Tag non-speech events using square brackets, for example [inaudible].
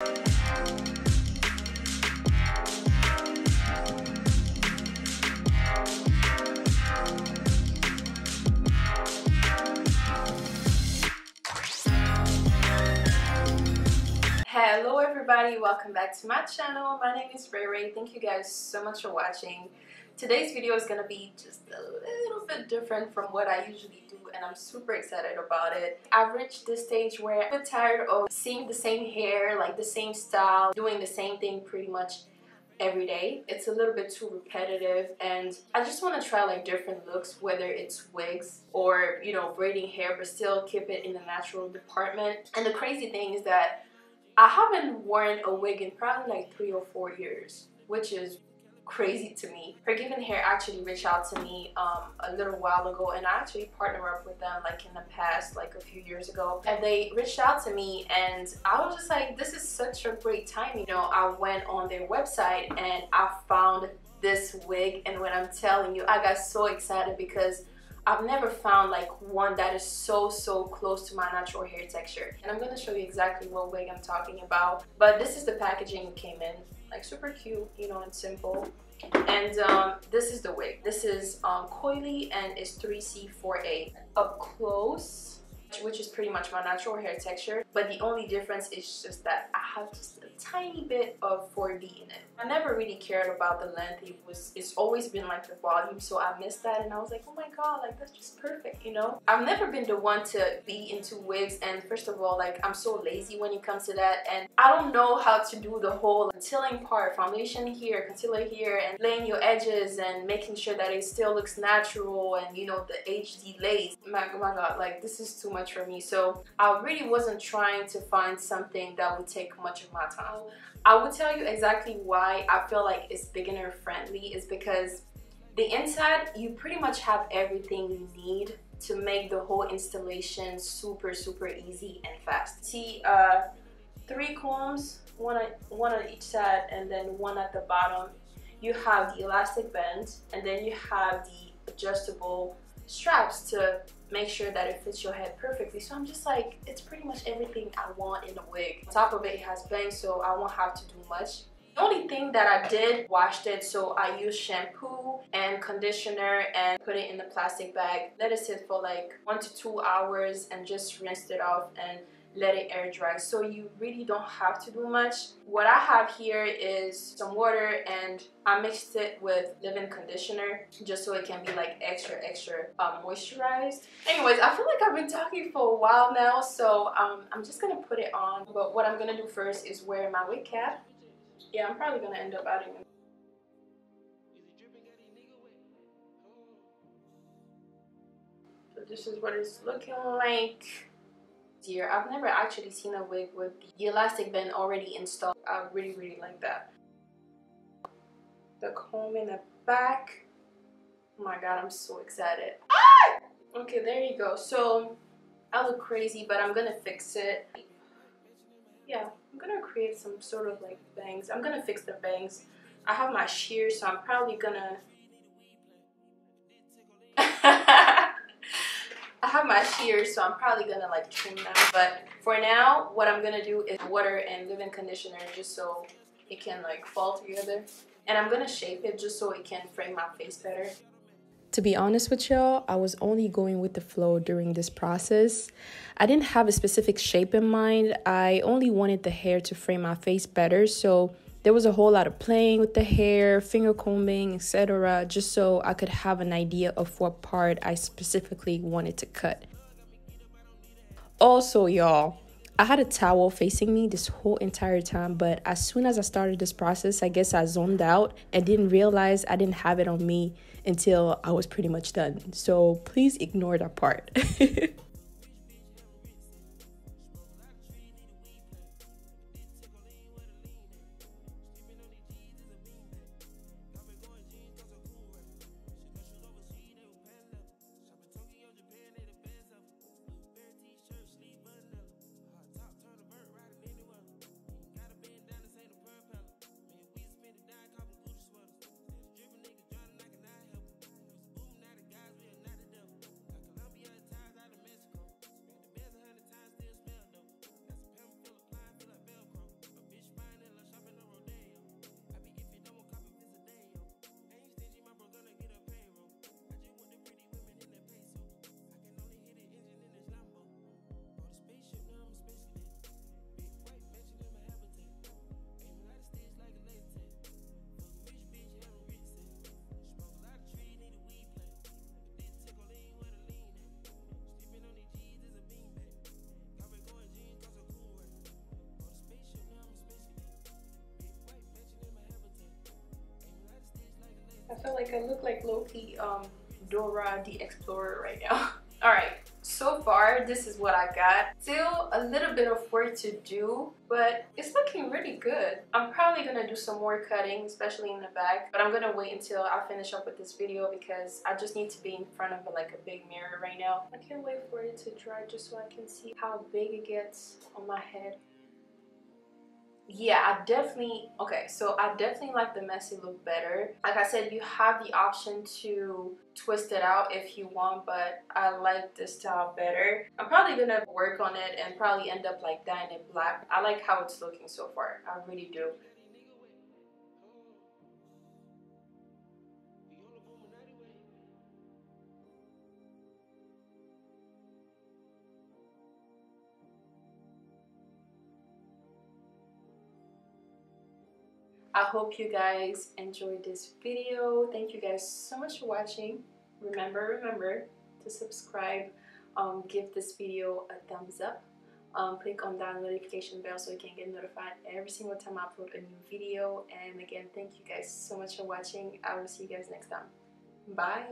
Hello everybody, welcome back to my channel. My name is Rey Rey. Thank you guys so much for watching. Today's video is going to be just a little bit different from what I usually do and I'm super excited about it. I've reached this stage where I'm tired of seeing the same hair, like the same style, doing the same thing pretty much every day. It's a little bit too repetitive and I just want to try like different looks whether it's wigs or you know braiding hair but still keep it in the natural department. And the crazy thing is that I haven't worn a wig in probably like three or four years which is crazy to me. HerGivenHair actually reached out to me um, a little while ago and I actually partnered up with them like in the past, like a few years ago. And they reached out to me and I was just like, this is such a great time. You know, I went on their website and I found this wig and when I'm telling you, I got so excited because I've never found like one that is so so close to my natural hair texture and I'm gonna show you exactly what wig I'm talking about but this is the packaging it came in like super cute, you know, and simple. And um, this is the wig. This is um, coily and it's 3C4A. Up close, which is pretty much my natural hair texture. But the only difference is just that I have just a tiny bit of 4B in it. I never really cared about the length. It was, it's always been like the volume. So I missed that and I was like, oh my God, like that's just perfect, you know? I've never been the one to be into wigs. And first of all, like I'm so lazy when it comes to that. And I don't know how to do the whole concealing part, foundation here, concealer here, and laying your edges and making sure that it still looks natural and you know, the HD lace. My, my God, like this is too much much for me. So I really wasn't trying to find something that would take much of my time. I will tell you exactly why I feel like it's beginner friendly is because the inside, you pretty much have everything you need to make the whole installation super, super easy and fast. See, uh, three combs, one on, one on each side and then one at the bottom. You have the elastic band and then you have the adjustable straps to make sure that it fits your head perfectly. So I'm just like, it's pretty much everything I want in a wig. On top of it, it has bangs, so I won't have to do much. The only thing that I did washed it so I used shampoo and conditioner and put it in the plastic bag let it sit for like one to two hours and just rinsed it off and let it air dry. So you really don't have to do much. What I have here is some water and I mixed it with leave-in conditioner just so it can be like extra extra uh, moisturized. Anyways I feel like I've been talking for a while now so um, I'm just gonna put it on. But what I'm gonna do first is wear my wig cap. Yeah I'm probably gonna end up adding this is what it's looking like I've never actually seen a wig with the elastic band already installed. I really, really like that. The comb in the back. Oh my god, I'm so excited. Ah! Okay, there you go. So, I look crazy, but I'm gonna fix it. Yeah, I'm gonna create some sort of like bangs. I'm gonna fix the bangs. I have my shears, so I'm probably gonna I have my shears, so I'm probably gonna like trim them. But for now, what I'm gonna do is water and leave-in conditioner just so it can like fall together. And I'm gonna shape it just so it can frame my face better. To be honest with y'all, I was only going with the flow during this process. I didn't have a specific shape in mind. I only wanted the hair to frame my face better, so there was a whole lot of playing with the hair, finger combing, etc., just so I could have an idea of what part I specifically wanted to cut. Also, y'all, I had a towel facing me this whole entire time, but as soon as I started this process, I guess I zoned out and didn't realize I didn't have it on me until I was pretty much done. So please ignore that part. [laughs] like I look like Loki, um, Dora the Explorer right now. [laughs] Alright, so far this is what I got. Still a little bit of work to do, but it's looking really good. I'm probably gonna do some more cutting, especially in the back, but I'm gonna wait until I finish up with this video because I just need to be in front of like a big mirror right now. I can't wait for it to dry just so I can see how big it gets on my head yeah i definitely okay so i definitely like the messy look better. Like i said you have the option to twist it out if you want but i like this style better. I'm probably gonna work on it and probably end up like dyeing it black. I like how it's looking so far. I really do I hope you guys enjoyed this video. Thank you guys so much for watching. Remember, remember to subscribe. Um, give this video a thumbs up. Um, click on that notification bell so you can get notified every single time I upload a new video. And again, thank you guys so much for watching. I will see you guys next time. Bye.